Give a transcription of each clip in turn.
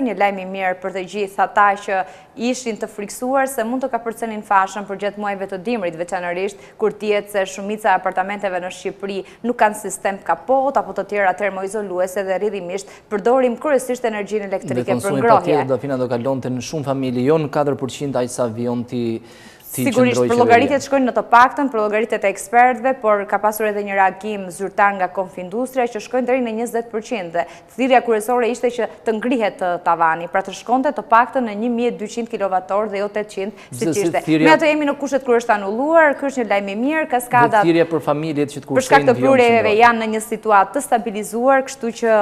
Një lajm i mirë për të gjithë ata që ishin të frikësuar se mund të kapërcenin fashën përgjatë muajve të dimrit, veçanërisht kur dihet se shumica e apartamenteve në Shqipëri nuk kanë sistem kapot apo të tjera termoizoluese dhe rrjedhimisht përdorim kryesisht energjinë elektrike për ngrohje. Dhe konsumi patjetër do kalonte në shumë familje, jo në katër përqind aq sa vijon ti Sigurisht, përllogaritjet shkojnë në të paktën, përllogaritjet e ekspertëve, por ka pasur edhe një reagim zyrtar nga Konfindustria që shkojnë deri në 20% dhe thirrja kryesore ishte që të ngrihej tavani, pra të shkonte të paktën në 1200 kilowattorë dhe jo 800 siç ishte. Me ato jemi në kushtet kur është anulluar, ky është një lajm i mirë, kaskadat për shkak të prurjeve janë në një situatë të stabilizuar, kështu që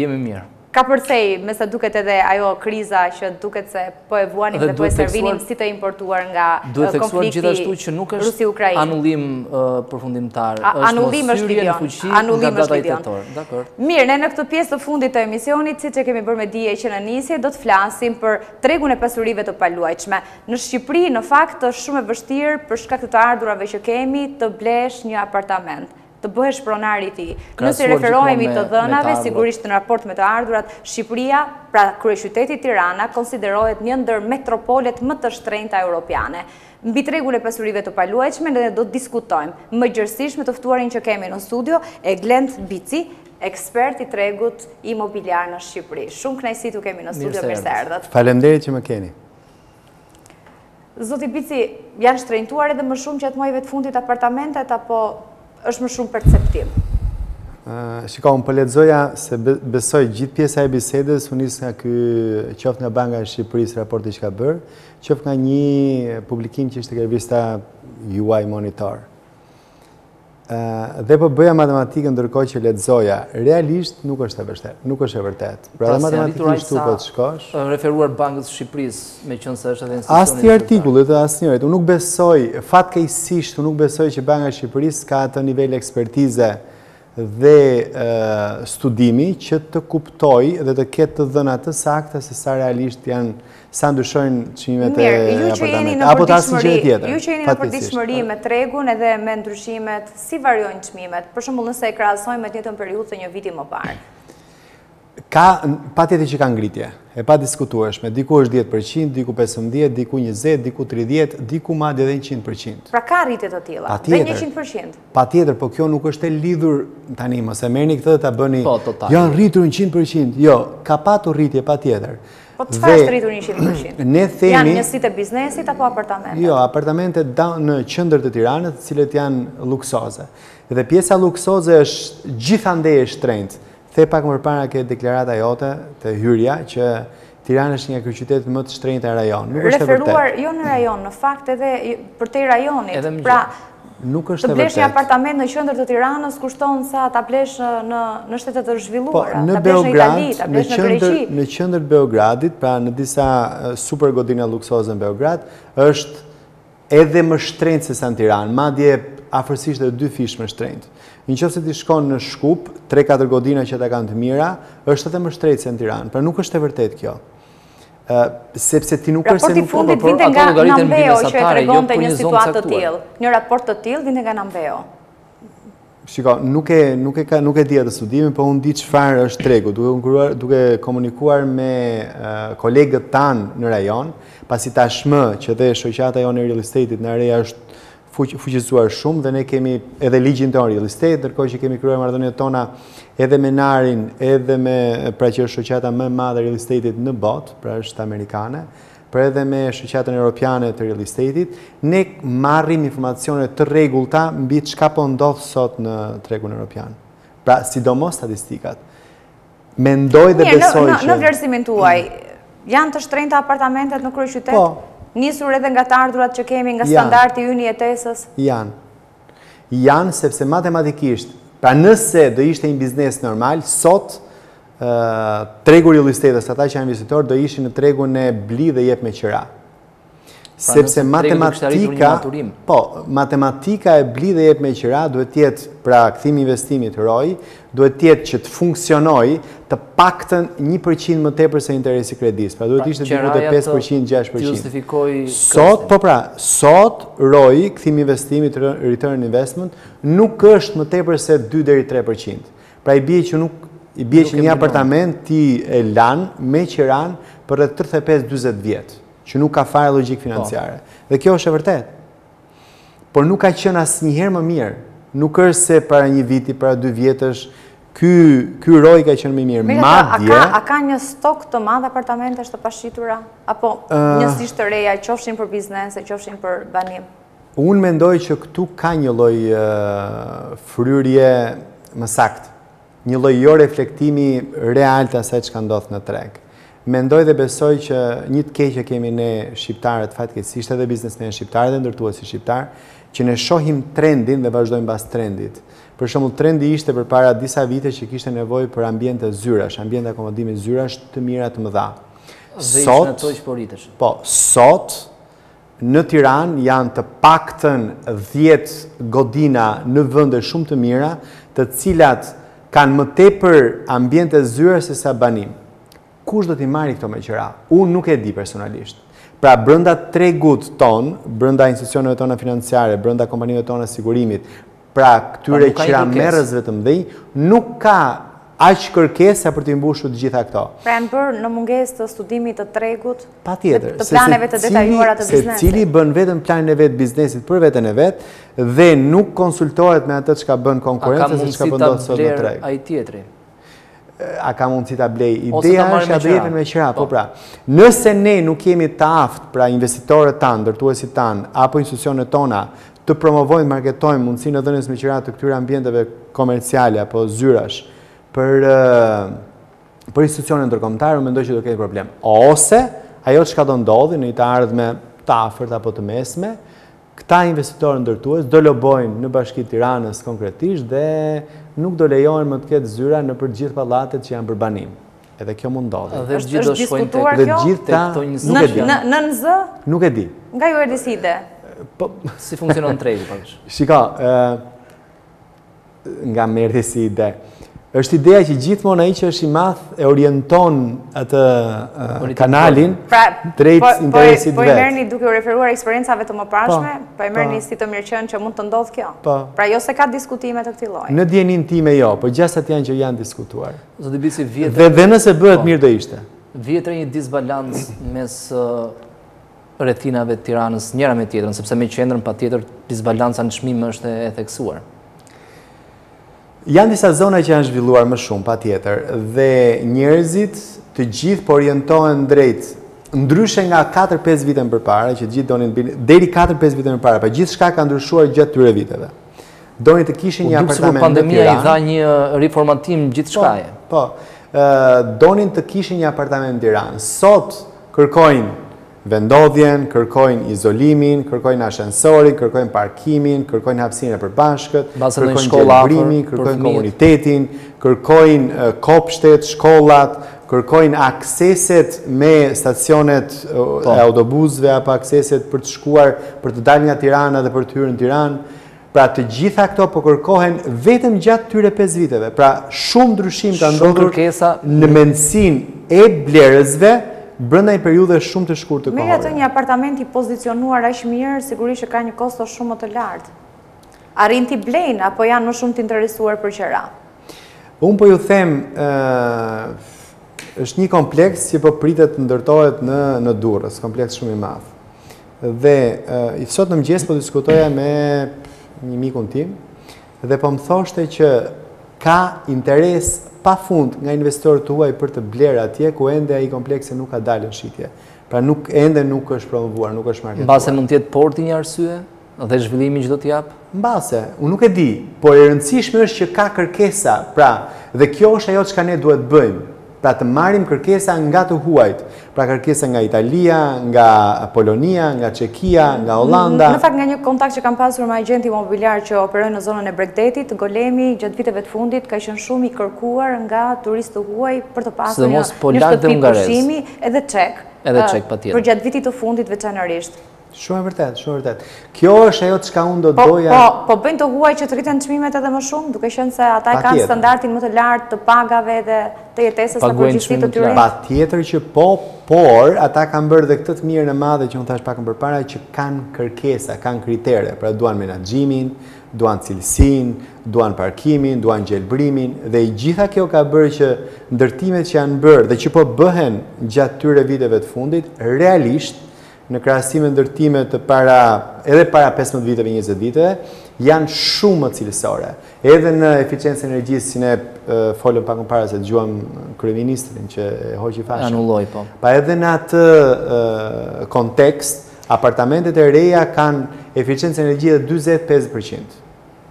jemi mirë. Kapërcehet, me sa duket edhe ajo kriza që duket se po e vuanim dhe po e servinim si të importuar nga konflikti gjithashtu që nuk është anullim përfundimtar, është moshyrje në fuqi nga data 1 tetor. Mirë, ne në këtë pjesë të fundit të emisionit, siç e kemi bërë me dije që në nisje, do të flasim për tregun e pasurive të paluajtshme. Në Shqipëri, në fakt, është shumë e vështirë për shkak të të ardhurave që kemi të blesh një apartament. të bëhesh pronar i tij. Nëse referohemi të dhënave, sigurisht në raport me të ardhurat, Shqipëria, pra kryeqyteti Tirana, konsiderohet një ndër metropolet më të shtrenjta europiane. Mbi tregun e pasurive të paluajtshme ne do të diskutojmë, më gjerësisht me të ftuarin që kemi në studio, Eglend Bici, ekspert i tregut imobiliar në Shqipëri. Shumë kënaqësi t'ju kemi në studio, mirë se erdhët. Faleminderit që më keni. Zoti Bici, janë shtrenjtuar edhe më shumë gjatë muajve të fundit apartamentet, apo është më shumë perceptim? Shiko, unë po lexoja pse besoj gjithë pjesa e bisedës do nisë nga kjo qoftë nga Banka e Shqipërisë, raporti që ka bërë, qoftë nga një publikim që ishte te revista Monitor. Dhe po bëja matematikën ndërkohë që lexoja. Realisht nuk është e vërtetë, nuk është e vërtetë. Pra, pra matematikisht po të shkosh. Referuar Bankës së Shqipërisë, meqenëse është edhe institucioni. As të artikullit dhe asnjërit, unë nuk besoj, fatkeqësisht unë nuk besoj që Banka e Shqipërisë ka atë nivel ekspertize dhe studimi që të kuptojë dhe të ketë të dhëna të sakta se sa realisht janë Sa ndryshojnë çmimet e apartamentit? Apo ta asnjë gjë tjetër? Ju që jeni në përditshmëri me tregun edhe me ndryshimet, si variojnë çmimet? Për shembull, nëse e krahasojmë me të njëjtën periudhë të një viti më parë. Ka patjetër që ka ngritje, e padiskutueshme. Diku është 10%, diku 15, diku 20, diku 30, diku madje edhe 100%. Pra ka rritje të tilla, dhe 100%. Patjetër, po kjo nuk është e lidhur tani, mos e merrni këtë ta bëni. Po, janë rritur 100%. Jo, ka patur rritje patjetër. Po çfarë është rritur njëqind për qind? Ne themi... Janë njësitë e biznesit apo apartamentet? Jo, apartamentet në qendër të Tiranës, të cilat janë luksoze. Dhe pjesa luksoze është gjithandej e shtrenjtë. The pak më përpara te deklarata jote te hyrja që Tirana është nga kryeqytetet më të shtrenjta në rajon. Referuar jo në rajon, në fakt edhe përtej rajonit. Pra, Nuk është e vërtetë. Të blesh një apartament në qendër të Tiranës kushton sa ta blesh në shtete të zhvilluara, po, ta blesh në Itali, ta blesh në Greqi. Në qendër të Beogradit, pra në disa super godina luksoze në Beograd, është edhe më shtrenjtë se sa në Tiranë, madje afërsisht edhe dy fish më shtrenjtë. Në qoftë se ti shkon në Shkup, 3-4 godina që ata kanë të mira, është edhe më shtrenjtë se në Tiranë. Pra nuk është e vërtetë kjo. Sepse ti nuk është se nuk përdo, por ato në garitë e në bime sa tare, jo për një zonë të caktuar. Një raport të tillë vinte nga Numbeo. Shiko, nuk e di atë studimin, po unë di çfarë është tregu, duke komunikuar me kolegët tanë në rajon, pasi tashmë që dhe shoqata jonë e real estate-it NAREA është fuqizuar shumë dhe ne kemi edhe ligjin tonë real estate, ndërkohë që kemi krijuar marrëdhëniet tona edhe me NAR-in, edhe me pra që është shoqata më e madhe e real estate-it në botë, pra është amerikane, por edhe me shoqatën europiane të real estate-it, ne marrim informacione të rregullta mbi çka po ndodh sot në tregun europian. Pra, sidomos statistikat. Mendoj dhe besoj që... Mirë, në vlerësimin tuaj, janë të shtrenjta apartamentet në kryeqytet? Po. Nisur edhe nga të ardhurat që kemi nga standardi ynë i jetesës? Janë. Janë, sepse matematikisht, pra nëse do ishte një biznes normal, sot, tregu real estate-it, ata që janë investitorë, do ishin në tregun e bli dhe jep me qira. Sepse matematika, po, matematika e bli dhe jep me qira, duhet të jetë pra kthimi i investimit ROI, duhet të jetë që të funksionojë të paktën 1% më tepër se interesi i kredisë, pra duhet pra, të ishte te 5% 6%. Sot, po pra, sot ROI, kthimi i investimit, return investment, nuk është më tepër se 2-3% Pra i bie që nuk, i bie që një apartament ti e lan me qiran për rreth 35-40 vjet. që nuk ka fare logjikë po. financiare. Dhe kjo është e vërtetë. Por nuk ka qenë asnjëherë më mirë. Nuk është se para një viti, para dy vjetësh, ky, ky ROI ka qenë më mirë. Mirë, Madje, a, ka, a ka një stok të madh apartamentesh të pashitura? Apo uh, njësish të reja, qofshin për biznes, e qofshin për banim? Unë mendoj që këtu ka një lloj uh, fryrje më saktë. Një lloj joreflektimi real të asaj çka ndodh në treg. Mendoj dhe besoj që një të keqe kemi ne shqiptarët fatkeqësisht edhe biznesmenët shqiptarë dhe ndërtuesit shqiptarë që ne shohim trendin dhe vazhdojmë mbas trendit. Për shembull trendi ishte përpara disa vitesh që kishte nevojë për ambiente zyrash, ambiente akomodimi zyrash të mira të mëdha. Dhe ishin ato që po rriteshin. Po, sot Në Tiranë janë të paktën dhjetë godina në vende shumë të mira, të cilat kanë më tepër ambiente zyrash sesa banim. Kush do t'i marri këto me qira? Unë nuk e di personalisht. Pra brenda tregut tonë, brenda institucioneve tona financiare, brenda kompanive tona të sigurimit, pra këtyre qiramarrësve të mëdhenj, nuk ka aq kërkesa për t'i mbushur të gjitha këto. Pra janë bërë në mungesë të studimit të tregut, të planeve të detajuara të biznesit. Secili bën vetëm planin e vet biznesit për veten e vet, dhe nuk konsultohet me atë çka bën konkurrenca, se çka ndodh sot në treg. A ka mundësi të blerë ai tjetri? a ka mundësi ta blej. Ideja është që të jepen me qira, po, po pra. Nëse ne nuk jemi të aftë, pra investitorët tanë, ndërtuesit tanë, apo institucionet tona, të promovojnë, marketojnë mundësinë e dhënies me qira të këtyre ambienteve komerciale, apo zyrash, për, për institucione ndërkombëtare, mendoj që do ketë problem. Ose, ajo çka do ndodhi në një të ardhme të afërt apo të mesme, Këta investitorë ndërtues do lobojnë në Bashki të Tiranës konkretisht dhe nuk do lejohen më të ketë zyra nëpër të gjithë pallatet që janë për banim. Edhe kjo mund të ndodhi. Dhe të gjithë do shkojnë tek dhe të gjithë ta nuk e di. Në NZ? Nuk e di. Nga ju erdhi si ide? Po si funksionon tregu pash? Shiko, ë Nga m'erdhi si ide. Është ideja që gjithmonë ai që është i madh e orienton atë kanalin pra, drejt po, po interesit po vet. Po e merrni duke u referuar eksperiencave të mëparshme, po, po e merrni si të mirëqenë që mund të ndodhë kjo. Po. Pra jo se ka diskutime të këtij lloji. Në dijeninë time jo, po gjasat janë që janë diskutuar. Zoti Bici, vihet re. Dhe dhe nëse bëhet mirë do ishte. Vihet re një disbalancë mes rrethinave të Tiranës njëra me tjetrën, sepse me qendrën patjetër disbalanca në çmim është e theksuar. Janë disa zona që janë zhvilluar më shumë, patjetër, dhe njerëzit të gjithë po orientohen drejt ndryshe nga 4-5 vite më përpara, që gjithë donin të blinin, deri 4-5 vite më përpara, po gjithçka ka ndryshuar gjatë këtyre viteve. Donin të kishin një apartament në Tiranë. Pandemia i dha një riformatim gjithçkaje. Po, po. donin të kishin një apartament në Tiranë. Sot kërkojnë vendndodhjen, kërkojnë izolimin, kërkojnë ashensorin, kërkojnë parkimin, kërkojnë hapësirën e përbashkët, kërkojnë gjelbërimin, kërkojnë komunitetin, kërkojnë kopshtet, shkollat, Kërkojnë akseset me stacionet e autobusëve apo akseset për të shkuar, për të dalë nga Tirana dhe për të hyrë në Tiranë. Pra të gjitha këto po kërkohen vetëm gjatë këtyre 5 viteve. Pra shumë ndryshim ka ndodhur në mendësinë e blerësve brënda një periudhe shumë të shkurtër kohore. Mirëpo një apartament i pozicionuar aq mirë, sigurisht që ka një kosto shumë më të lartë. Arrijnë t'i blejnë apo janë më shumë të interesuar për qira? Unë po ju them, është një kompleks që po pritet të ndërtohet në, në Durrës, kompleks shumë i madh. Dhe i sot në mëngjes po diskutoja me një mikun tim dhe po më thoshte që ka interes pa fund nga investitorë të huaj për të blerë atje ku ende ai kompleks nuk ka dalë në shitje. Pra nuk ende nuk është promovuar, nuk është marketuar. Mbase mund të jetë porti një arsye? Dhe zhvillimi që do të japë? Mbase, unë nuk e di, por e rëndësishme është që ka kërkesa, pra, dhe kjo është ajo çka ne duhet të bëjmë, pra të marrim kërkesa nga të huajt, pra kërkesa nga Italia, nga Polonia, nga Çekia, nga Holanda. Në fakt nga një kontakt që kam pasur me agjentë imobiliarë që operojnë në zonën e bregdetit, Golemi gjatë viteve të fundit ka qenë shumë i kërkuar nga turistë të huaj për të pasur një shtëpi pushimi edhe çekë. Edhe çekë patjetër. Përgjatë vitit të fundit veçanërisht. Shumë e vërtetë, shumë e vërtetë. Kjo është ajo çka unë do, po, doja. Po, po bëjnë të huajt që të rriten çmimet edhe më shumë, duke qenë se ata e kanë standardin më të lartë të pagave dhe të jetesës në përgjithësi të tyre. Patjetër që po, por ata kanë bërë dhe këtë të mirën e madhe që unë thashë pak më përpara që kanë kërkesa, kanë kritere, pra duan menaxhimin, duan cilësinë, duan parkimin, duan gjelbërimin dhe e gjitha kjo ka bërë që ndërtimet që janë bërë dhe që po bëhen gjatë këtyre viteve të fundit realisht në krahasim me ndërtime të para, edhe para pesëmbëdhjetë viteve, njëzet viteve, janë shumë më cilësore. Edhe në eficiencën e energjisë, si ne folëm pak më parë se dëgjuam kryeministrin që e hoqi fashën. Anulloi po. Pa edhe në atë kontekst, apartamentet e reja kanë eficiencën e energjisë 45%.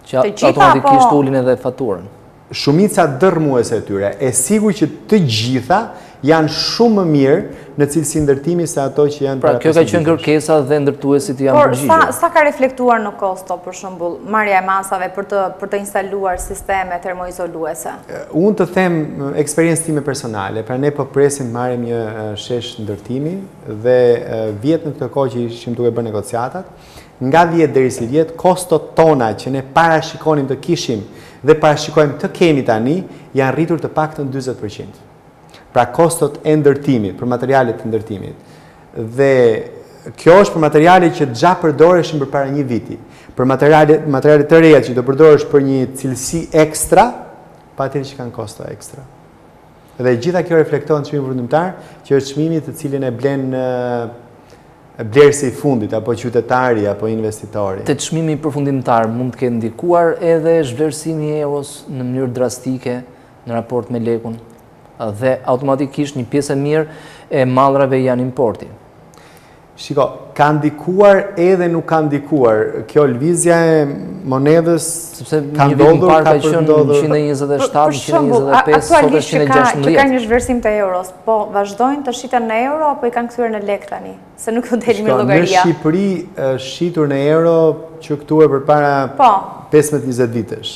Që automatikisht ulin edhe faturën. Shumica dërrmuese e tyre, e sigurt që të gjitha janë shumë më mirë në cilësi ndërtimi se ato që janë para pesëmbëdhjetë vjetësh. Pra, kjo ka qenë kërkesa dhe ndërtuesit janë përgjigjur. Por, sa ka reflektuar në kosto, për shembull, marrja e masave për të instaluar sisteme termoizoluese? Unë të them eksperiencën time personale, pra ne po presim të marrim një shesh ndërtimi dhe vjet në këtë kohë që ishim duke bërë negociatat, Nga vjet deri sivjet, kostot tona që ne parashikonim të kishim dhe parashikojmë të kemi tani, janë rritur të paktën dyzet për qind. Pra kostot e ndërtimit, për materialet e ndërtimit. Dhe kjo është për materiale që xha përdoreshin përpara një viti. Për materiale, materiale të reja që do përdorësh për një cilësi ekstra, patjetër që kanë kosto ekstra. Dhe e gjitha kjo reflektohet në çmimin përfundimtar, që është çmimi të cilin e blen blerësi i fundit apo qytetari apo investitori. Te çmimi përfundimtar mund të ketë ndikuar edhe zhvlerësimi i euros në mënyrë drastike në raport me lekun dhe automatikisht një pjesë e mirë e mallrave janë importi. Shiko, ka ndikuar edhe nuk ka ndikuar. Kjo lëvizja e monedhës ka ndodhur, ka përndodhur. Sepse një vit më parë ka qenë 127, 125, sot e 116. Që ka një zhvlerësim të euros, po vazhdojnë të shiten në euro, apo i kanë kthyer në lek tani? Se nuk të del më llogaria. Shiko, në Shqipëri janë shitur në euro që këtu e përpara 15-20 po. vitesh.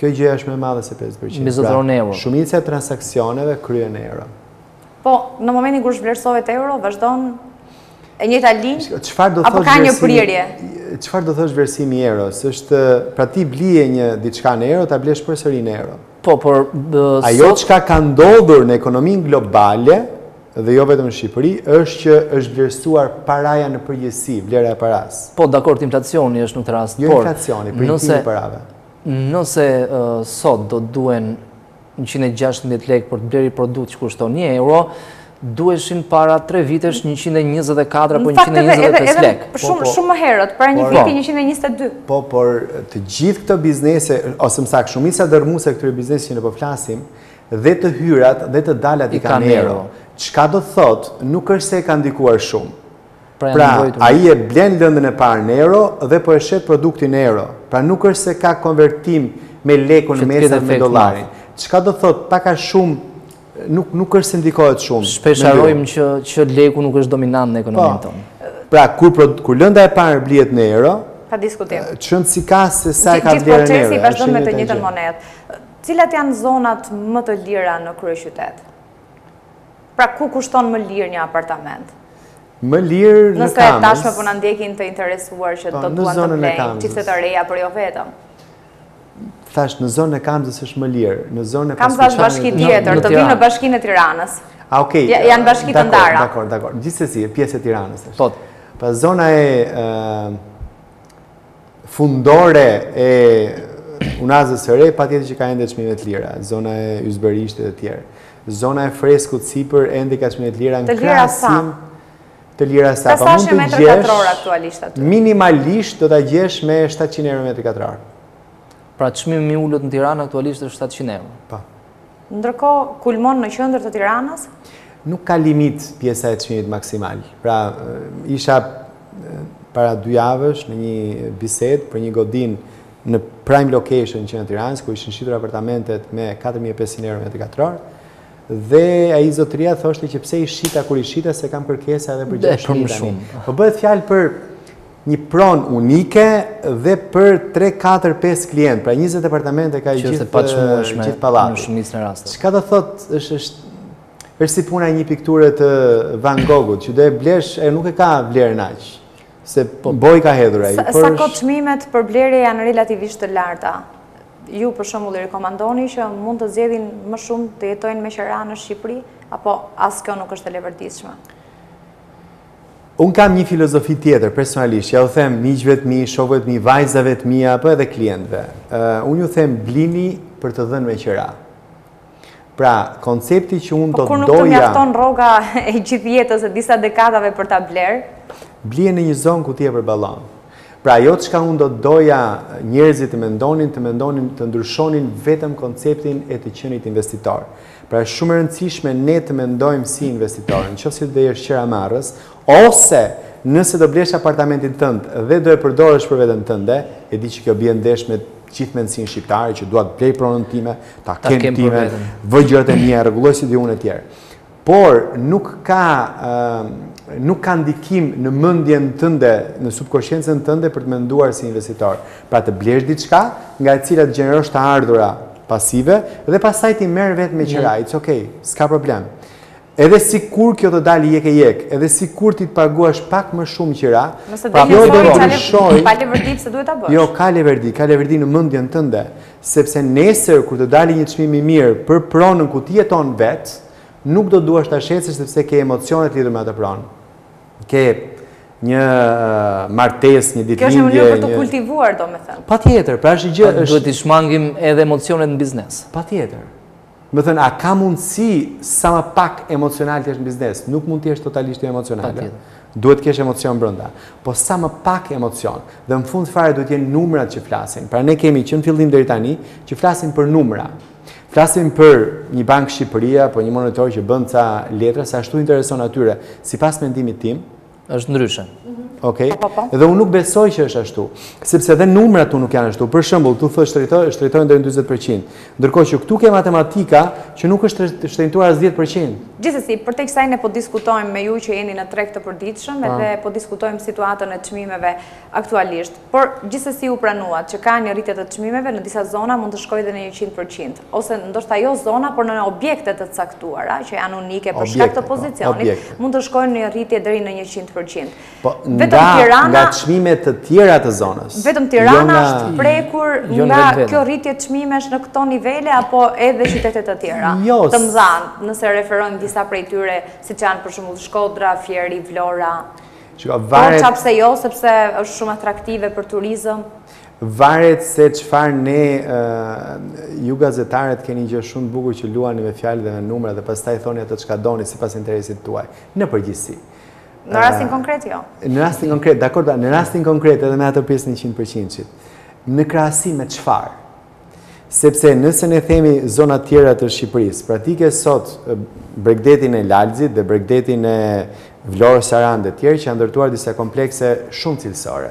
Kjo gjëja është më e madhe se 50 përqind. Mbizotëron pra, euro. Shumica e transaksioneve kryhen në euro. Po, në momentin kur zhvlerësohet euro, vazhdon e njëjta linjë? Apo ka një prirje? Çfarë do të thotë zhvlerësimi i euros? Se është, pra ti blije një diçka në euro, ta blesh përsëri në euro. Po, por... Ajo çka ka ndodhur në ekonominë globale, dhe jo vetëm në Shqipëri, është që është zhvlerësuar paraja në përgjithësi, vlera e parasë. Po, dakord, inflacioni është në këtë rast, jo por... Jo inflacioni, përgjithësi i parave. Nëse sot do të duhen njëqind e gjashtëmbëdhjetë lekë për të blerë një produkt që kushton një euro, duheshin para tre vitesh njëqind e njëzet e katër apo njëqind e njëzet e pesë lekë. Në fakt, edhe shumë më herët, para një viti njëqind e njëzet e dy. Po, por të gjithë këto biznese, ose më saktë, shumica dërrmuese e këtyre bizneseve që ne po flasim, dhe të hyrat dhe të dalat i kanë euro. Çka do të thotë, nuk është se e ka ndikuar shumë. Pra, ai e blen lëndën e parë në euro dhe po e shet produktin në euro. Pra nuk është se ka konvertim me lekun më saktë me dollarin. Çka do thotë pak a shumë nuk nuk është se ndikohet shumë. Shpesh harrojmë që që leku nuk është dominant në ekonominë po. tonë. Pra kur kur lënda e parë blihet në euro, pa diskutim. S'ka rëndësi se sa ka blerë në euro. Gjithë procesi vazhdon me të njëjtën monedhë. Cilat janë zonat më të lira në kryeqytet? Pra ku kushton më lirë një apartament? Më lirë në Kamëz. Nëse tashmë po na ndjekin të interesuar që po, do duan të blejnë çifte të reja, por jo vetëm. Thashë në zonën e Kamzës është më lirë, në zonën e Kamëz është bashki tjetër, të vijmë në bashkinë e Tiranës. A okay. Janë bashki të ndara. Dakord, dakord. Gjithsesi, pjesë e Tiranës është. Po. Po zona e fundore e unazës së re, patjetër që ka ende çmime të lira, zona e Yzberishtit e të tjerë. Zona e Freskut sipër ende ka çmime të lira në krahasim... Të lira sa? Sa është metër katror aktualisht aty? Minimalisht do ta gjesh me 700 euro metër katror. Pra çmimi më i ulët në Tiranë aktualisht është 700 euro. Po. Ndërkohë, kulmon në qendër të Tiranës. Nuk ka limit pjesa e çmimit maksimal. Pra, isha para dy javësh në një bisedë për një godinë në prime location qendër Tiranës, ku ishin shitur apartamentet me 4.500 euro metri katror, dhe ai zotëria thoshte që pse i shita kur i shita se kam kërkesa edhe për 6.000 tani. Po bëhet fjalë për Një pronë unike dhe për tre, katër, pesë klientë, pra njëzet apartamente ka gjithë pallati. Çka do thotë, është është si puna e një pikture të Van Gogut, që do e blesh, e nuk e ka vlerën aq, se po, bojë ka hedhur ai. Sa kohë çmimet për blerje janë relativisht të larta? Ju për shembull i rekomandoni që mund të zgjedhin më shumë të jetojnë me qera në Shqipëri apo as kjo nuk është e leverditshme? Unë kam një filozofi tjetër, personalisht, ja u them miqve të mi, shokve të mi, vajzave të mia, apo edhe klientëve. Unë ju them blini për të dhënë me qëra. Pra, koncepti që unë po do të doja... Po kur nuk të mjafton roga e gjithë jetës e disa dekadave për ta blerë? Blije në një zonë ku ti e përballon. Pra, ajo çka unë do të doja njerëzit të mendonin, të mendonin të ndryshonin vetëm konceptin e të qenit investitor. Pra është shumë e rëndësishme ne të mendojmë si investitor, në qoftë se do jesh qera marrës, ose nëse do blesh apartamentin tënd dhe do e përdorësh për veten tënde, e di që kjo bie ndesh me gjithë mendësinë shqiptare që dua të blej pronën time, ta kem timen, vë gjërat e mia, rregulloj si di unë etj. Por nuk ka nuk ka ndikim në mendjen tënde, në subkoshiencën tënde për të menduar si investitor. Pra të blesh diçka nga e cila ti gjeneron të ardhura pasive dhe pastaj ti merr vetë me qira, it's ok, s'ka problem. Edhe sikur kjo të dalë jek e jek, edhe sikur ti të paguash pak më shumë qira, pra kjo do të rëshoj... Pa leverdi pse duhet ta bësh? Jo, ka leverdi, ka leverdi në mendjen tënde, sepse nesër kur të dalë një çmim i mirë për pronën ku ti jeton vetë, nuk do duash ta shesësh sepse ke emocionet lidhur me atë pronë. Ke një martesë, një ditëlindje... Kjo është një mënyrë për të kultivuar, domethënë. Patjetër, pra është gjë... Pra duhet të shmangim edhe emocionet në biznes. Patjetër. Domethënë, a ka mundësi sa më pak emocional të jesh në biznes? Nuk mund të jesh totalisht jo emocional. Patjetër. Duhet të kesh emocion brenda. Po sa më pak emocion. Dhe në fund fare duhet të jenë numrat që flasin. Pra ne kemi që në fillim deri tani, që flasim për numra. Flasim për një bankë Shqipërie, për një Monitor që bën ca letra, se ashtu i intereson atyre, sipas mendimit tim, është ndryshe. Mhm. Okej. Po, po, po. Dhe unë nuk besoj që është ashtu, sepse dhe numrat këtu nuk janë ashtu. Për shembull, këtu thosh shtrenjtohen, shtrenjtohen deri në 40%. Ndërkohë që këtu ke matematikën që nuk është shtrenjtuar as 10%. Gjithsesi, përteksa ne po diskutojmë me ju që jeni në treg të përditshëm dhe po diskutojmë situatën e çmimeve aktualisht. Por gjithsesi ju pranuat që ka një rritje të çmimeve në disa zona mund të shkojë edhe në 100%. ose ndoshta jo zona, por në objekte të caktuara, që janë unike për shkak të po, pozicionit, mund të shkojnë në një rritje deri në 100%. Po, vetëm Tirana nga çmime të tjera të zonës. Vetëm Tirana është prekur nga kjo rritje çmimesh në këto nivele apo edhe qytete të tjera. Jo. Të mëdha, nëse referojmë disa prej tyre, siç janë për shembull Shkodra, Fieri, Vlora. Por pse jo, sepse është shumë atraktive për turizëm. Varet se çfarë ne ju gazetarët keni një gjë shumë të bukur që luani me fjalë dhe me numra dhe pastaj thoni atë çka doni sipas interesit tuaj. Në përgjithësi. Në rastin konkret jo. Në rastin konkret, dakor, në rastin konkret edhe me atë pjesën e 100%-shit. Në krahasim me çfarë? Sepse nëse ne themi zonat tjera të Shqipërisë, praktikisht sot bregdetin e Lalzit dhe bregdetin e Vlorës, Sarandë e tjerë që janë ndërtuar disa komplekse shumë cilësore.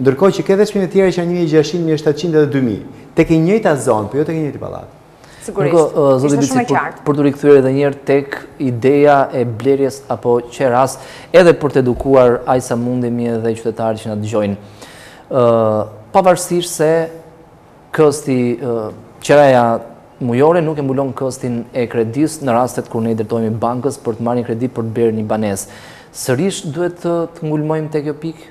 Ndërkohë që ke dhe çmime të tjera që janë një mijë e gjashtëqind, një mijë e shtatëqind edhe dy mijë. Tek e njëjta zonë, por jo tek i njëjti pallat. Sigurisht. Ishte shumë e qartë. Për t'u rikthyer edhe një herë tek ideja e blerjes apo qeras, edhe për të edukuar aq sa mundemi edhe qytetarët që na dëgjojnë. Ë pavarësisht se kësti qeraja mujore nuk e mbulon këstin e kredisë në rastet kur ne i drejtohemi bankës për të marrë një kredi për të blerë një banesë. Sërish duhet të ngulmojmë te kjo pikë?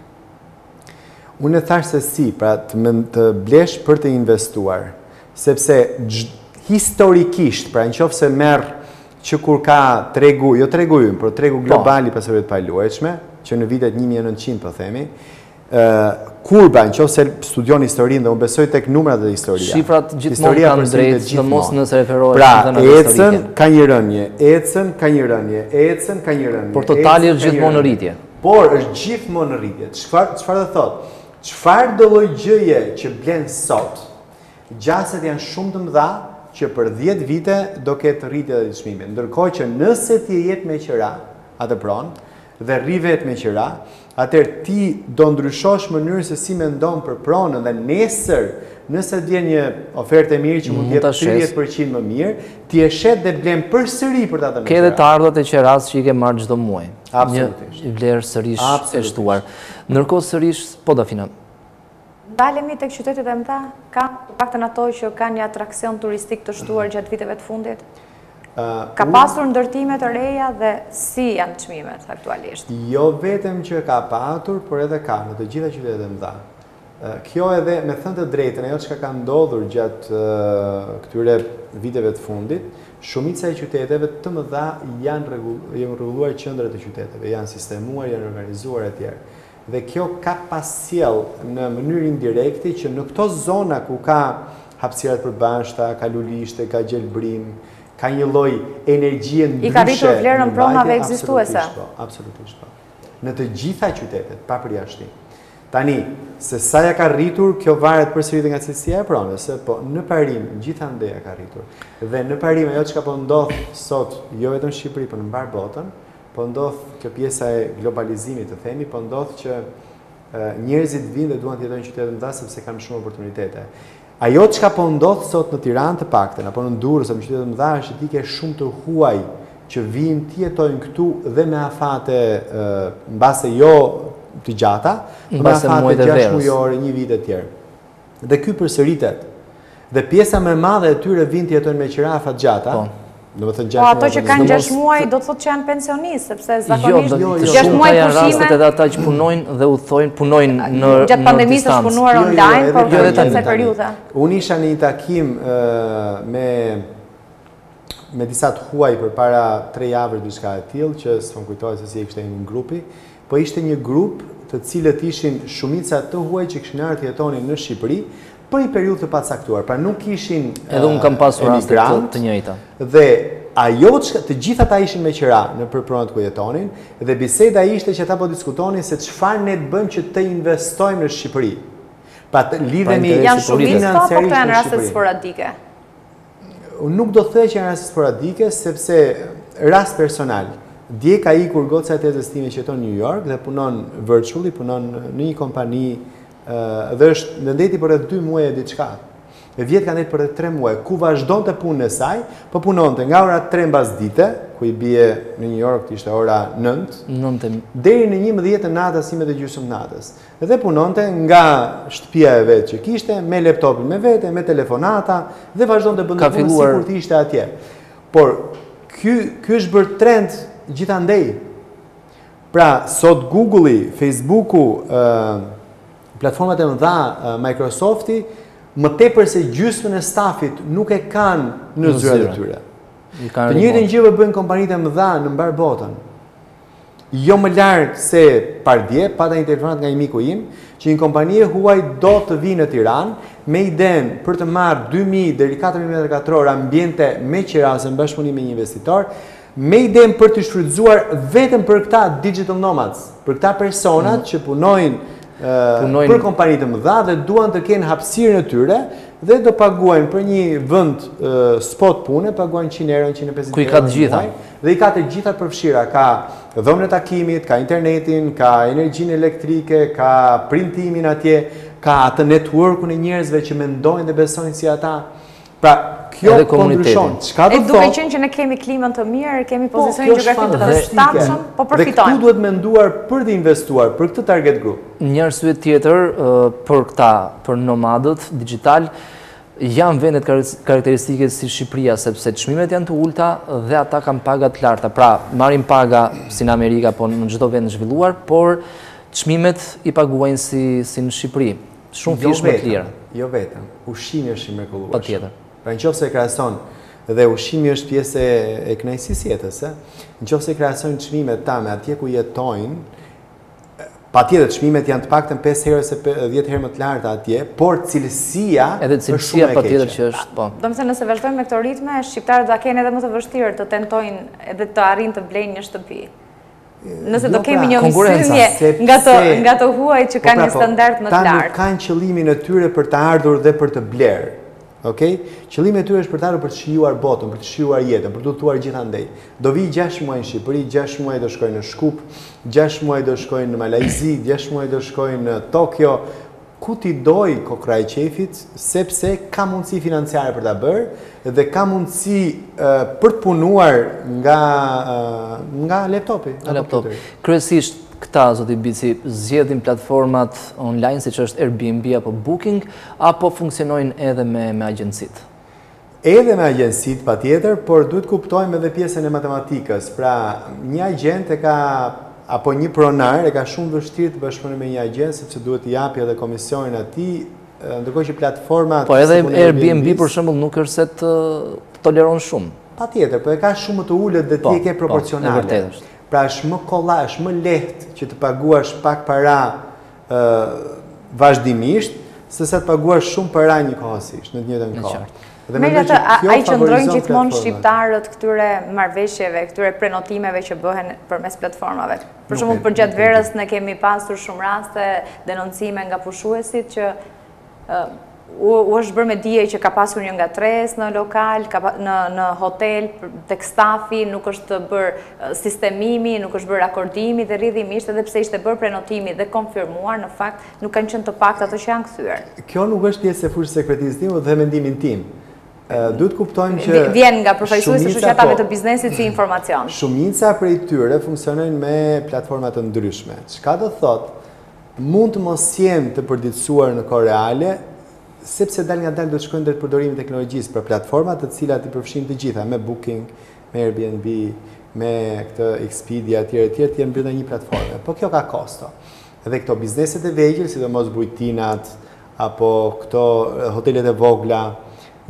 Unë e thashë se si, pra të mend të blesh për të investuar, sepse historikisht, pra në qoftë se merr që kur ka tregu, jo tregu ynë, por tregu po, global i pasurive të paluajtshme, që në vitet 1900, po themi, kurba, në qoftë se studion historinë dhe unë besoj tek numrat dhe historia. Shifrat gjithmonë kanë drejtë, sidomos nëse referohet pra, në të dhëna historike. Pra, ecën ka një rënie, ecën ka një rënie, ecën ka një rënie. Por totali është gjithmonë në rritje. Por është gjithmonë në rritje. Çfarë çfarë do thotë? Çfarëdo lloj gjëje që blen sot, gjasat janë shumë të mëdha që për 10 vite do ketë rritje dhe të çmimit. Ndërkohë që nëse ti e jep me qira atë pronë dhe rri vetë me qira, atëherë ti do ndryshosh mënyrën se si mendon për pronën dhe nesër nëse vjen një ofertë e mirë që mund të jetë 30% më mirë, ti e shet dhe blen përsëri për ta dhënë. Ke edhe të ardhurat e qirasë që i ke marrë çdo muaj. një vlerë sërish e shtuar. Ndërkohë sërish, po, Dafina, ndalemi te qytetet e mëdha, ka, paktën ato që kanë një atraksion turistik të shtuar gjatë viteve të fundit? Ka pasur ndërtime të reja dhe si janë çmimet aktualisht? Jo vetëm që ka patur, por edhe ka në të gjitha qytetet e mëdha. Kjo edhe, me thënë të drejtën, ajo çka ka ndodhur gjatë këtyre viteve të fundit, shumica e qyteteve të mëdha janë rregulluar qendrat e qyteteve, janë sistemuar, janë organizuar etj. Dhe kjo ka pas sjellë në mënyrë indirekte që në këto zona ku ka hapësira të përbashkëta, ka lulishte, ka gjelbrim, ka një lloj energjie ndryshe. I ka rritur vlerën pronave ekzistuese. Absolutisht po. Në të gjitha qytetet, pa përjashtim. Tani, se sa ja ka rritur, kjo varet përsëri dhe nga cilësia e pronës, po në parim gjithandej ja ka rritur. Dhe në parim ajo çka po ndodh sot, jo vetëm në Shqipëri, por në mbarë botën, po ndodh kjo pjesa e globalizimit, të themi, po ndodh që njerëzit vinë dhe duan të jetojnë në qytete të mëdha sepse kanë shumë oportunitete. Ajo çka po ndodh sot në Tiranë të paktën, apo në Durrës apo në qytete të mëdha është që ti ke shumë të huaj që vijnë të jetojnë këtu dhe me afate mbase jo të gjata, por me afate 6 mujore, 1 vit e tjerë. Dhe ky përsëritet. Dhe pjesa më e madhe e tyre vijnë të jetojnë me qira afatgjata. Po. Po ato që kanë 6 muaj do të thotë që janë pensionistë, sepse jo, zakonisht 6 muaj pushime... Shumë janë rastet edhe ata që punojnë dhe udhëtojnë, punojnë në distancë. Gjatë pandemisë është punuar jo, jo, online, por për gjithë se periuda. Unë isha në një takim me me disa të huaj përpara tre javë diçka e tillë, që s'më kujtohet se si e kishte emrin grupi, Po ishte një grup të cilët ishin shumica të huaj që kishin ardhur të jetonin në Shqipëri për një periudhë të pacaktuar, pra nuk ishin emigrantë. Edhe unë kam pasur raste të njëjta. Dhe ajo çka të gjithë ata ishin me qira nëpër pronat ku jetonin dhe biseda ishte që ata po diskutonin se çfarë ne të bëjmë që të investojmë në Shqipëri. Pra të lidhemi financiarisht me Shqipërinë. Janë shumë apo këto janë raste sporadike? Unë nuk do të thoja që janë raste sporadike, sepse rast personal, dje ka ikur goca e tezës time që jeton në New York dhe punon virtually, punon në një kompani dhe ka ndejt për rreth 2 muaj e diçka. E vjet ka ndejt për rreth 3 muaj, ku vazhdonte punën e saj, po punonte nga ora 3 mbasdite, ku i bie në New York të ishte ora 9, deri në 11 të natës, 11 e gjysëm të natës. Dhe punonte nga shtëpia e vet që kishte, me laptopin me vete, me telefonata dhe vazhdonte bënte punën sikur të ishte atje. Por ky ky është bërë trend gjithandej. Pra, sot Google-i, Facebook-u, ë platformat e mëdha, Microsoft-i, më tepër se gjysmën e stafit nuk e kanë në zyrat e tyre. Të njëjtën gjë po bëjnë kompanitë e mëdha në mbarë botën. Jo më larg se pardje pata një telefonatë nga një miku im që një kompani e huaj do të vijë në Tiranë me idenë për të marrë 2000 deri 4000 metra katrorë ambiente me qira ose në bashkëpunim me një investitor me idenë për të shfrytëzuar vetëm për këta digital nomads, për këta personat mm. që punojnë për kompani të mëdha dhe duan të kenë hapësirën e tyre dhe do paguajnë për një vend spot pune, paguajnë 100 euro, 150 euro. Ku i ka të gjitha? Dhe i ka të gjitha të përfshira, ka dhomën e takimit, ka internetin, ka energjinë elektrike, ka printimin atje, ka atë network-un e njerëzve që mendojnë dhe besojnë si ata. Pra, kjo po ndryshon. Çka do të thotë? E duke qenë që ne kemi klimën të mirë, kemi po, pozicionin gjeografik të përshtatshëm, po përfitojmë. Dhe këtu duhet menduar për të investuar për këtë target group. Një arsye tjetër për këta, për nomadët digital, Janë vendet karakteristike si Shqipëria, sepse çmimet janë të ulëta dhe ata kanë paga të larta. Pra, marrin paga si në Amerikë apo në çdo vend të zhvilluar, por çmimet i paguajnë si si në Shqipëri. Shumëfish më të lira. Jo vetëm, ushqimi është i mrekullueshëm. Patjetër. Pra në qoftë se krahason dhe ushqimi është pjesë e kënaqësisë jetës, ë? Në qoftë se krahason çmimet ta me atje ku jetojnë, Patjetër, çmimet janë të paktën pesë herë ose dhjetë herë më të larta atje, por cilësia është shumë e keqe. Domethënë, nëse vazhdojmë me këto ritme, shqiptarët do ta kenë edhe më të vështirë të tentojnë edhe të arrijnë të blejnë një shtëpi. Nëse do kemi një mësymje nga të huajt që kanë një standard më të lartë. Ata nuk kanë qëllimin e tyre për të ardhur dhe për të blerë. Ok? Qëllimi i tyre është për të ardhur për të shijuar botën, për të shijuar jetën, për të udhëtuar gjithandej. Do vijë gjashtë muaj në Shqipëri, gjashtë muaj do shkojë në Shkup, gjashtë muaj do shkojë në Malajzi, gjashtë muaj do shkojë në Tokio, ku t'i dojë kokrra e qejfit, sepse ka mundësi financiare për ta bërë dhe ka mundësi për të punuar nga nga laptopi, nga laptopi. Kryesisht këta zoti Bici zgjedhin platformat online siç është Airbnb apo Booking, Apo funksionojnë edhe me me agjencitë? Edhe me agjencitë patjetër, por duhet të kuptojmë edhe pjesën e matematikës. Pra, një agjent e ka apo një pronar e ka shumë të vështirë të bashkëpunojë me një agjent sepse duhet t'i japë edhe komisionin atij, ndërkohë që platformat Po edhe Airbnb për shembull nuk është se të toleron shumë. Patjetër, po e ka shumë më të ulët dhe ti po, e ke po, proporcionale. Pra është më kollaj, është më lehtë që të paguash pak para vazhdimisht, sesa të paguash shumë para njëkohësisht, në të njëjtën kohë. Domethënë a i qëndrojnë gjithmonë shqiptarët këtyre marrëveshjeve, këtyre prenotimeve që bëhen përmes platformave? Për shembull përgjatë verës ne kemi pasur shumë raste denoncime nga pushuesit që U është bërë me dije që ka pasur një ngatërresë në lokal, në hotel, tek stafi, nuk është bërë sistemimi, nuk është bërë akordimi dhe rrjedhimisht edhe pse ishte bërë prenotimi dhe konfirmuar, në fakt, nuk kanë qënë të pakta ato që janë kthyer. Kjo nuk është pjesë e fushës së ekspertizës time dhe mendimin tim. Duhet të kuptojmë që... Vjen nga përfaqësues të shoqatave po, të biznesit si informacion. Shumica prej tyre funksionojnë me platforma të ndryshme. Çka do thotë, Mund të mos jenë të përditësuara në kohë reale, sepse dalëngadalë do të shkojnë drejt përdorimit të teknologjisë për platforma të cilat i përfshijnë të gjitha, me Booking, me Airbnb, me këtë Expedia etj etj të jenë brenda një platforme. Po kjo ka kosto. Dhe këto bizneset e vegjël, sidomos bujtinat apo këto hotelet e vogla,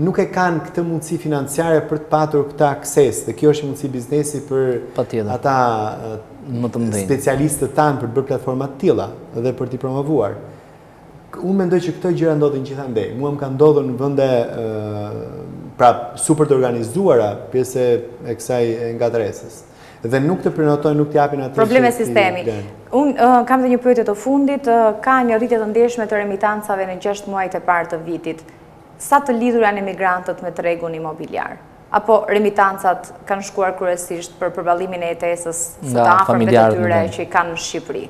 nuk e kanë këtë mundësi financiare për të patur këtë akses, dhe kjo është mundësi biznesi për ata specialistët tanë për të bërë platforma të tilla dhe për t'i promovuar. Unë mendoj që këto gjëra ndodhin gjithandej. Mua më ka ndodhur në vende pra super të organizuara pjesë e kësaj ngatërresës. Dhe nuk të prenotojnë, nuk t'japin atë Probleme sistemi. Unë kam dhe një pyetje të fundit, ka një rritje të ndjeshme të remitancave në 6 muajt e parë të vitit. Sa të lidhur janë emigrantët me tregun imobiliar? Apo remitancat kanë shkuar kryesisht për përballimin e jetesës së të afërmve të tyre që i kanë në Shqipëri?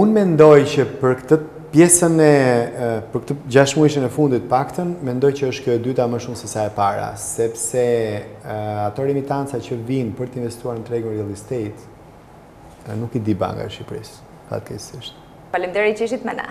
Unë mendoj që për këtë pjesën e, për këtë gjashtëmuajshin e fundit paktën, mendoj që është kjo e dyta më shumë se sa e para, sepse ato remitanca që vijnë për të investuar në tregun real estate, nuk i di Banka e Shqipërisë, fatkeqësisht. Faleminderit që ishit me ne.